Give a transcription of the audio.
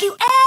You ever?